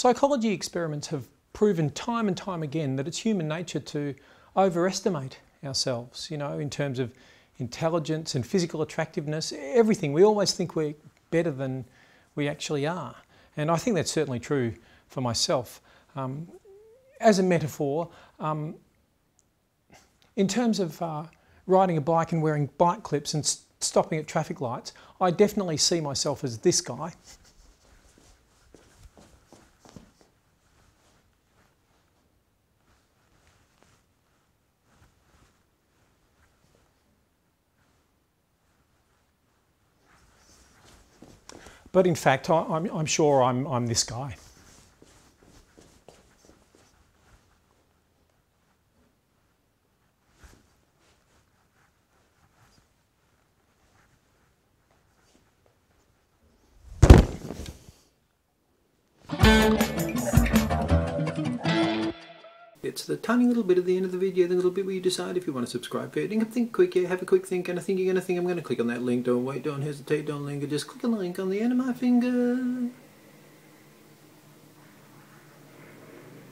Psychology experiments have proven time and time again that it's human nature to overestimate ourselves, you know, in terms of intelligence and physical attractiveness, everything. We always think we're better than we actually are. And I think that's certainly true for myself. Um, as a metaphor, um, in terms of uh, riding a bike and wearing bike clips and stopping at traffic lights, I definitely see myself as this guy. But in fact, I, am sure I'm, I'm this guy. It's the tiny little bit at the end of the video, the little bit where you decide if you want to subscribe. Think, think quick, yeah, have a quick think, and I think you're going to think I'm going to click on that link. Don't wait, don't hesitate, don't linger. Just click on the link on the end of my finger.